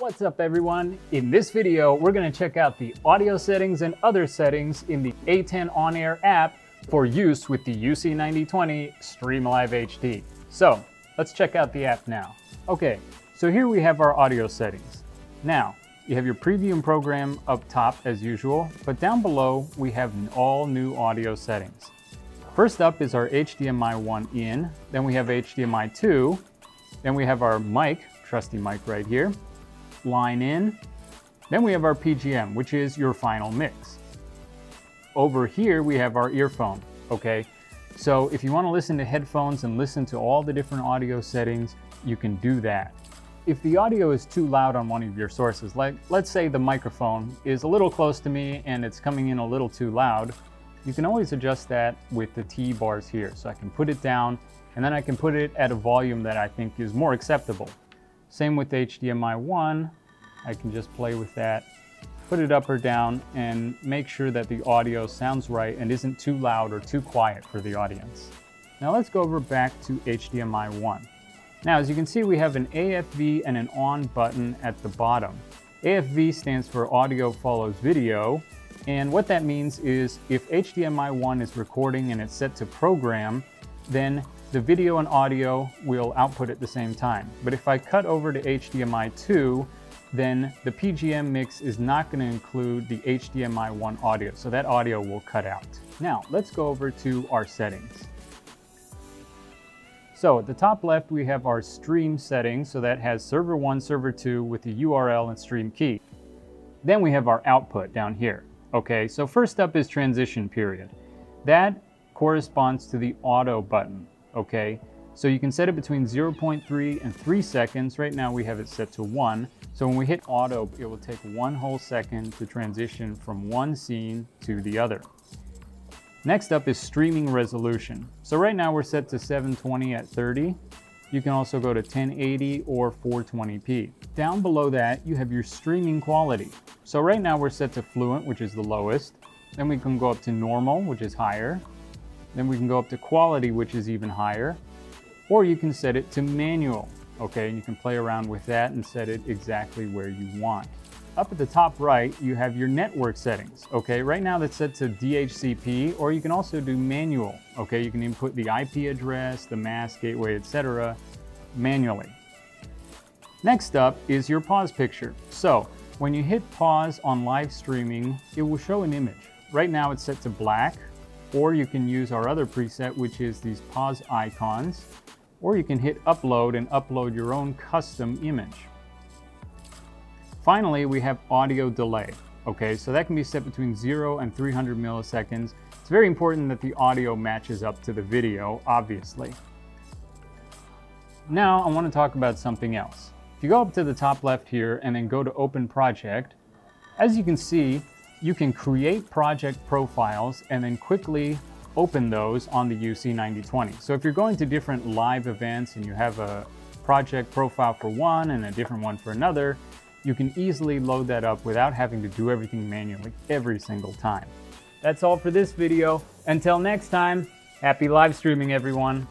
What's up everyone? In this video, we're gonna check out the audio settings and other settings in the ATEN On Air app for use with the UC9020 Streamlive HD. So let's check out the app now. Okay, so here we have our audio settings. Now, you have your preview and program up top as usual, but down below we have all new audio settings. First up is our HDMI 1 in, then we have HDMI 2, then we have our mic, trusty mic right here, line in, then we have our PGM, which is your final mix. Over here we have our earphone, okay? So if you want to listen to headphones and listen to all the different audio settings, you can do that. If the audio is too loud on one of your sources, like let's say the microphone is a little close to me and it's coming in a little too loud, you can always adjust that with the T bars here. So I can put it down and then I can put it at a volume that I think is more acceptable. Same with HDMI 1, I can just play with that, put it up or down and make sure that the audio sounds right and isn't too loud or too quiet for the audience. Now let's go over back to HDMI 1. Now as you can see we have an AFV and an on button at the bottom. AFV stands for audio follows video and what that means is if HDMI 1 is recording and it's set to program, then the video and audio will output at the same time. But if I cut over to HDMI 2, then the PGM mix is not going to include the HDMI 1 audio, so that audio will cut out. Now, let's go over to our settings. So at the top left, we have our stream settings. So that has server one, server two with the URL and stream key. Then we have our output down here. Okay, so first up is transition period. That corresponds to the auto button. Okay, so you can set it between 0.3 and 3 seconds. Right now we have it set to 1. So when we hit auto, it will take one whole second to transition from one scene to the other. Next up is streaming resolution. So right now we're set to 720 at 30. You can also go to 1080 or 420p. Down below that, you have your streaming quality. So right now we're set to fluent, which is the lowest. Then we can go up to normal, which is higher. Then we can go up to quality, which is even higher. Or you can set it to manual, okay? And you can play around with that and set it exactly where you want. Up at the top right, you have your network settings, okay? Right now that's set to DHCP, or you can also do manual, okay? You can input the IP address, the mask gateway, etc. manually. Next up is your pause picture. So when you hit pause on live streaming, it will show an image. Right now it's set to black, or you can use our other preset, which is these pause icons, or you can hit upload and upload your own custom image. Finally, we have audio delay. Okay, so that can be set between 0 and 300 milliseconds. It's very important that the audio matches up to the video, obviously. Now I want to talk about something else. If you go up to the top left here and then go to Open Project, as you can see, you can create project profiles and then quickly open those on the UC9020. So if you're going to different live events and you have a project profile for one and a different one for another, you can easily load that up without having to do everything manually every single time. That's all for this video. Until next time, happy live streaming everyone.